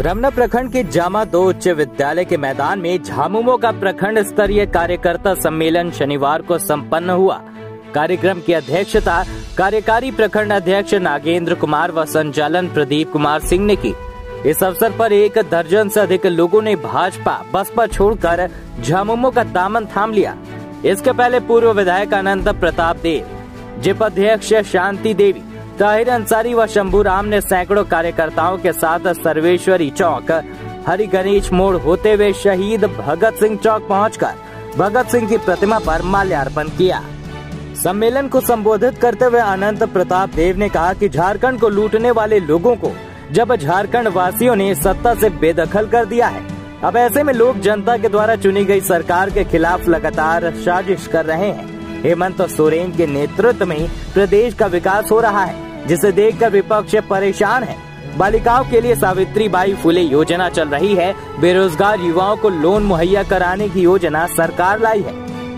रमना प्रखंड के जामा दो उच्च विद्यालय के मैदान में झामुमो का प्रखंड स्तरीय कार्यकर्ता सम्मेलन शनिवार को संपन्न हुआ। कार्यक्रम की अध्यक्षता कार्यकारी प्रखंड अध्यक्ष नागेंद्र कुमार व संचालन प्रदीप कुमार सिंह ने की। इस अवसर पर एक दर्जन से अधिक लोगों ने भाजपा बसपा छोड़कर झामुमो का दामन थाम लिया। इसके पहले पूर्व विधायक अनंत प्रताप देव, जिप अध्यक्ष शांति देवी ताहिर अंसारी व शंभू राम ने सैकड़ों कार्यकर्ताओं के साथ सर्वेश्वरी चौक, हरि गणेश मोड़ होते हुए शहीद भगत सिंह चौक पहुंचकर भगत सिंह की प्रतिमा पर माल्यार्पण किया। सम्मेलन को संबोधित करते हुए अनंत प्रताप देव ने कहा कि झारखंड को लूटने वाले लोगों को जब झारखंड वासियों ने सत्ता से बेदखल कर दिया है, अब ऐसे में लोग जनता के द्वारा चुनी गई सरकार के खिलाफ लगातार साजिश कर रहे हैं। हेमंत सोरेन के नेतृत्व में प्रदेश का विकास हो रहा है। जिसे देखकर विपक्ष परेशान है। बालिकाओं के लिए सावित्री बाई फुले योजना चल रही है। बेरोजगार युवाओं को लोन मुहैया कराने की योजना सरकार लाई है।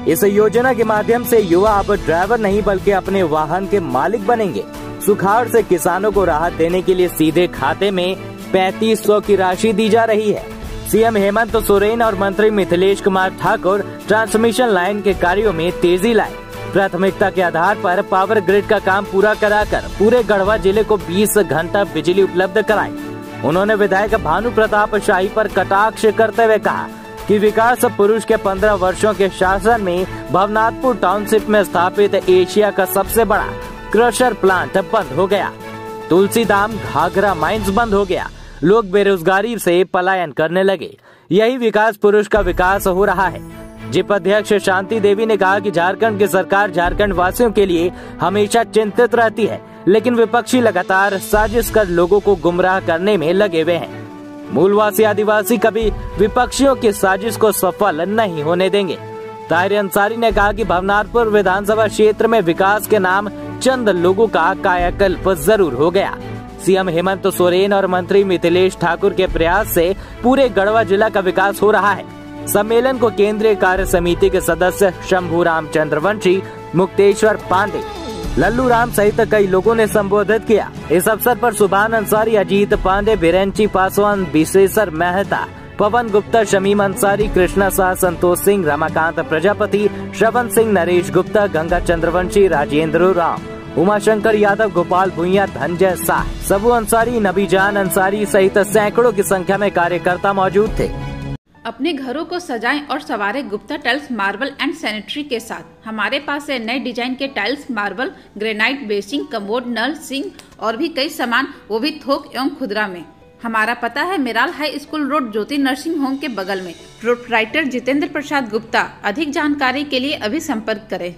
इस योजना के माध्यम से युवा अब ड्राइवर नहीं, बल्कि अपने वाहन के मालिक बनेंगे। सुखाड़ से किसानों को राहत देने के लिए सीधे खाते में पैतीस सौ की राशि दी जा रही है। सीएम हेमंत सोरेन और मंत्री मिथिलेश कुमार ठाकुर ट्रांसमिशन लाइन के कार्यों में तेज़ी लाए। प्राथमिकता के आधार पर पावर ग्रिड का काम पूरा कराकर पूरे गढ़वा ज़िले को 20 घंटा बिजली उपलब्ध कराई। उन्होंने विधायक भानु प्रताप शाही पर कटाक्ष करते हुए कहा कि विकास पुरुष के 15 वर्षों के शासन में भवनाथपुर टाउनशिप में स्थापित एशिया का सबसे बड़ा क्रशर प्लांट बंद हो गया। तुलसीधाम घाघरा माइंस बंद हो गया। लोग बेरोजगारी से पलायन करने लगे। यही विकास पुरुष का विकास हो रहा है। जिप अध्यक्ष शांति देवी ने कहा कि झारखंड की सरकार झारखंड वासियों के लिए हमेशा चिंतित रहती है, लेकिन विपक्षी लगातार साजिश कर लोगों को गुमराह करने में लगे हुए हैं। मूलवासी आदिवासी कभी विपक्षियों की साजिश को सफल नहीं होने देंगे। ताहिर अंसारी ने कहा कि भवनारपुर विधानसभा क्षेत्र में विकास के नाम चंद लोगों का कायाकल्प ज़रूर हो गया। सीएम हेमंत सोरेन और मंत्री मिथिलेश ठाकुर के प्रयास से पूरे गढ़वा जिला का विकास हो रहा है। सम्मेलन को केंद्रीय कार्य समिति के सदस्य शंभू राम चंद्रवंशी, मुक्तेश्वर पांडे लल्लू राम सहित कई लोगों ने संबोधित किया। इस अवसर पर सुभान अंसारी, अजीत पांडे, बिरेंची पासवान, विशेषर मेहता, पवन गुप्ता, शमीम अंसारी, कृष्णा शाह, संतोष सिंह, रमाकांत प्रजापति, श्रवण सिंह, नरेश गुप्ता, गंगा चंद्रवंशी, राजेंद्र राम, उमाशंकर यादव, गोपाल भुइया, धनजय शाह, सबू अंसारी, नबीजान अंसारी सहित सैकड़ों की संख्या में कार्यकर्ता मौजूद थे। अपने घरों को सजाएँ और सवारे Gupta tiles marble and sanitary के साथ। हमारे पास है नए डिज़ाइन के tiles marble granite basin commode, नल सिंह और भी कई सामान, वो भी थोक एवं खुदरा में। हमारा पता है Meral high school road, Jyoti nursing home के बगल में। प्रोपराइटर जितेंद्र प्रसाद गुप्ता, अधिक जानकारी के लिए अभी संपर्क करें।